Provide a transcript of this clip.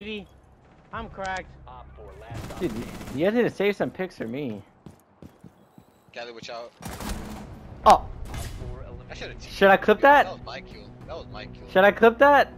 I'm cracked. Dude, you guys need to save some pics for me. Gather which out. Oh, I should Should I clip that? That was my kill. That was my kill. should I clip that?